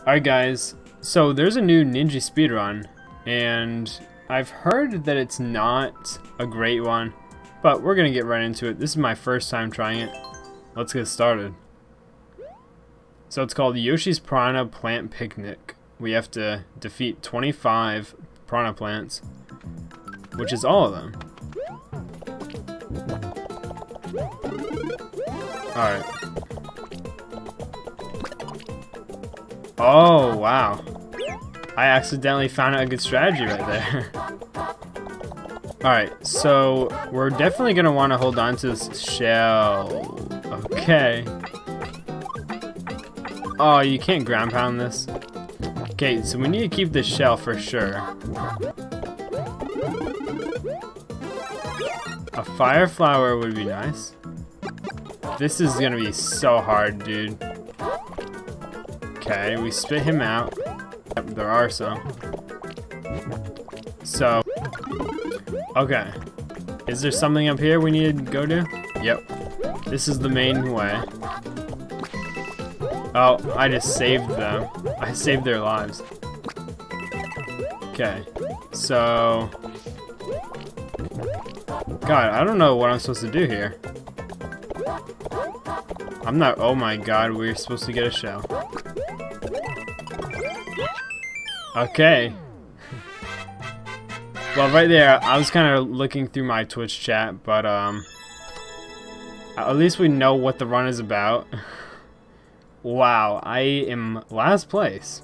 Alright guys, so there's a new Ninji speedrun, and I've heard that it's not a great one, but we're gonna get right into it. This is my first time trying it. Let's get started. So it's called Yoshi's Piranha Plant Picnic. We have to defeat 25 piranha plants, which is all of them. Alright. Oh, wow. I accidentally found a good strategy right there. Alright, so we're definitely going to want to hold on to this shell. Okay. Oh, you can't ground pound this. Okay, so we need to keep this shell for sure. A fire flower would be nice. This is gonna be so hard, dude. Okay, we spit him out. Yep, there are some. So, okay. Is there something up here we need to go to? Yep. This is the main way. Oh, I just saved them. I saved their lives. Okay, so... God, I don't know what I'm supposed to do here. I'm not- oh my god, we're supposed to get a shell. Okay. well, right there, I was kind of looking through my Twitch chat, but, um... At least we know what the run is about. wow, I am last place.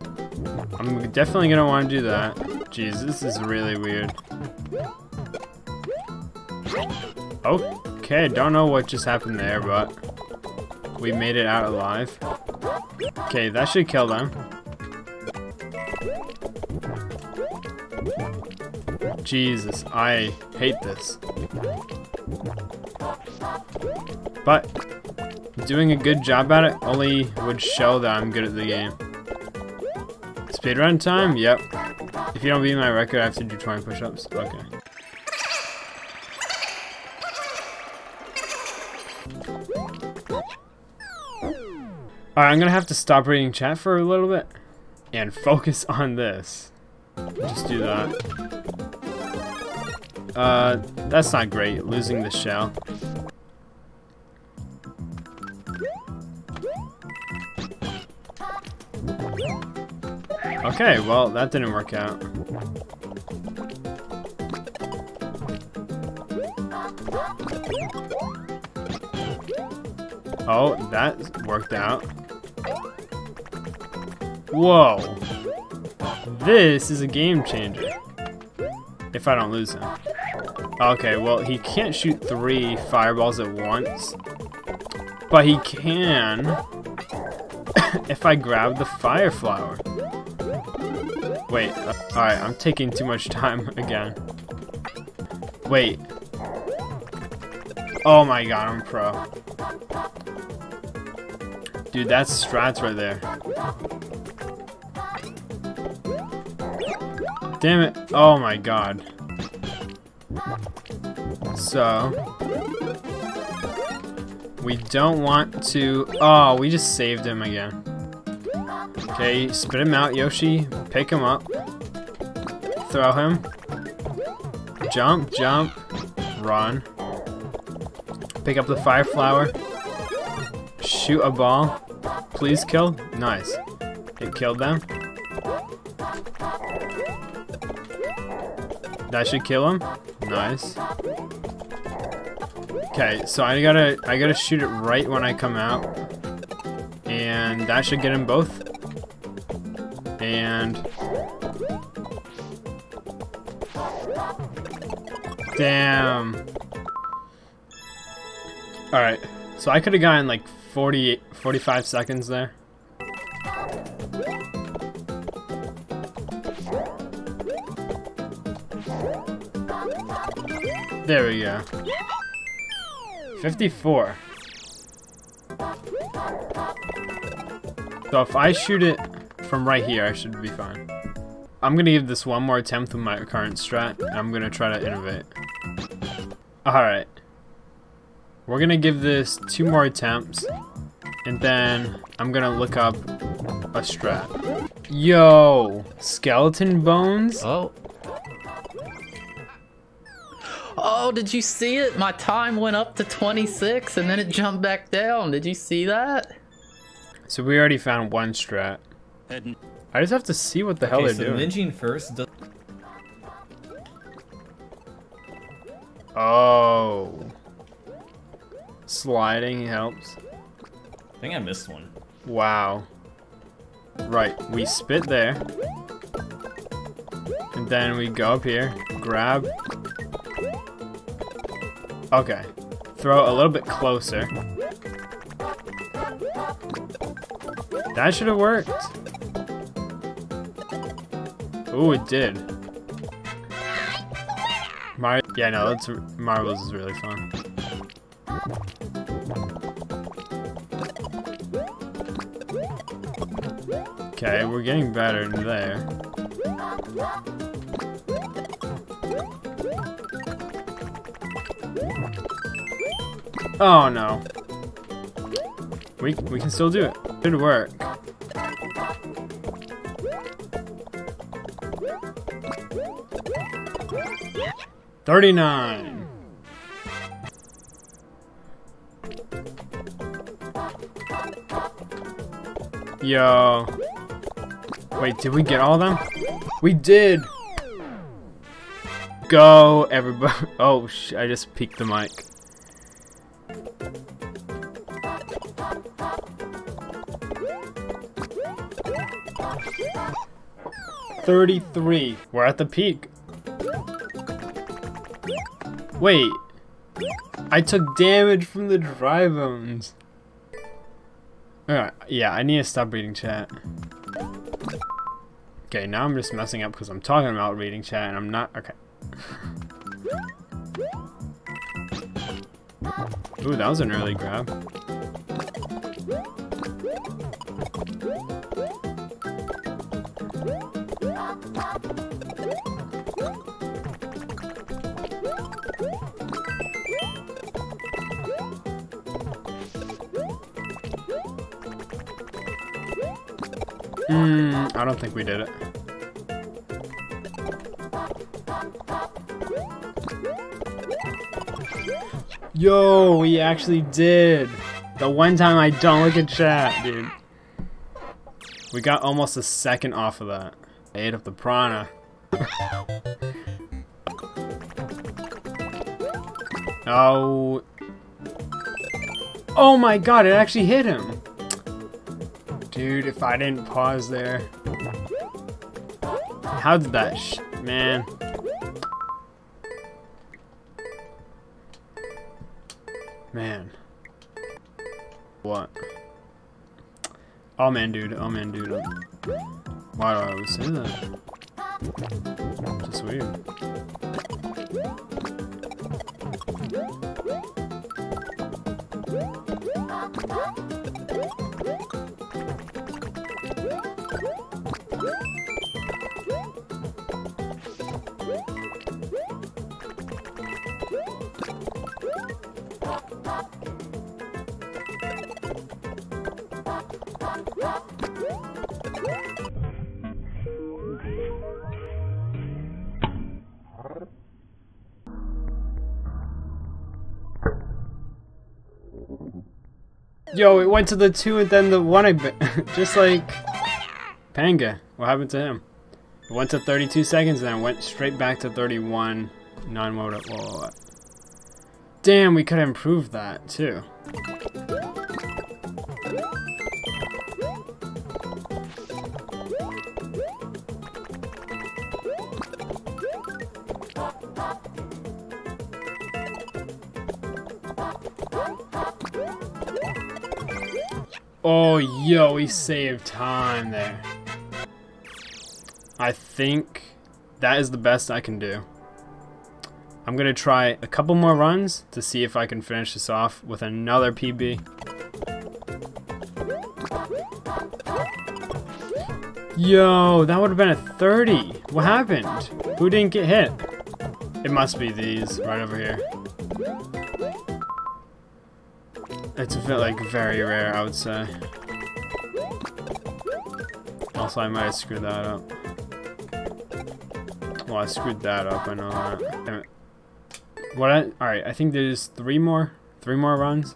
I'm definitely gonna want to do that. Jeez, this is really weird. Okay, don't know what just happened there, but we made it out alive. Okay, that should kill them. Jesus, I hate this. But, doing a good job at it only would show that I'm good at the game. Speedrun time? Yep. If you don't beat my record, I have to do 20 push-ups. Okay. Alright, I'm gonna have to stop reading chat for a little bit and focus on this. Just do that. Uh, that's not great, losing the shell. Okay, well, that didn't work out. Oh, that worked out. Whoa. This is a game changer. If I don't lose him. Okay, well, he can't shoot three fireballs at once. But he can if I grab the fire flower. Wait, uh, alright, I'm taking too much time again. Wait. Oh my god, I'm pro. Dude, that's strats right there. Damn it. Oh my god. So... We don't want to... Oh, we just saved him again. Okay, spit him out, Yoshi. Pick him up. Throw him. Jump, jump. Run. Pick up the fire flower. Shoot a ball. Please kill. Nice. It killed them. That should kill him. Nice. Okay, so I gotta I gotta shoot it right when I come out. And that should get them both. And Damn. Alright. So I could have gotten like 40 45 seconds there. There we go. 54. So if I shoot it from right here, I should be fine. I'm gonna give this one more attempt with my current strat, and I'm gonna try to innovate. Alright. We're gonna give this two more attempts. And then I'm gonna look up a strat. Yo, skeleton bones? Oh. Oh, did you see it? My time went up to 26 and then it jumped back down. Did you see that? So we already found one strat. I just have to see what the hell Okay, they're so doing. lynching first does Oh. Sliding helps. I think I missed one. Wow. Right, we spit there. And then we go up here, grab. Okay. Throw a little bit closer. That should have worked. Ooh, it did. Mar yeah, no, that's Marbles is really fun. Okay, we're getting better in there. Oh no. We we can still do it. Good work. Thirty-nine. Yo. Wait, did we get all of them? We did! Go, everybody. Oh, I just peeked the mic. Thirty-three. We're at the peak. Wait. I took damage from the dry bones. Alright, yeah, I need to stop reading chat. Okay, now I'm just messing up because I'm talking about reading chat and I'm not. Okay. Ooh, that was an early grab. Hmm, I don't think we did it. Yo, we actually did. The one time I don't look at chat, dude. We got almost a second off of that. I ate up the piranha. oh. Oh my god, it actually hit him. Dude, if I didn't pause there. How did that? Man. Oh man, dude. Oh man, dude. Why do I always say that? Just weird. Yo, it went to the two and then the one I bet. Just like Panga. What happened to him? It went to 32 seconds and then went straight back to 31 non-motor. Oh, whoa, whoa, whoa. Damn, we could have improved that too. Oh, yo, we saved time there. I think that is the best I can do. I'm gonna try a couple more runs to see if I can finish this off with another PB. Yo, that would have been a 30. What happened? Who didn't get hit? It must be these right over here. It's a bit like very rare, I would say. Also, I might have screwed that up. Well, I screwed that up, I know that. What I, alright, I think there's three more, three more runs.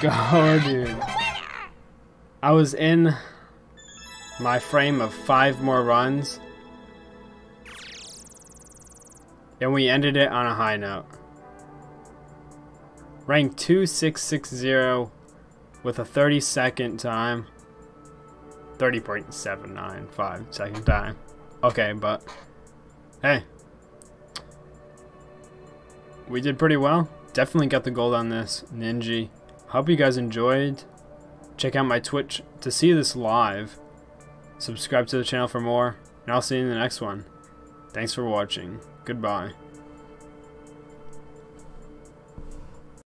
Go, oh, dude. I was in my frame of five more runs. And we ended it on a high note. Rank 2660 with a 30 second time. 30.795 second time. Okay, but hey. We did pretty well. Definitely got the gold on this Ninji. Hope you guys enjoyed. Check out my Twitch to see this live. Subscribe to the channel for more, and I'll see you in the next one. Thanks for watching. Goodbye.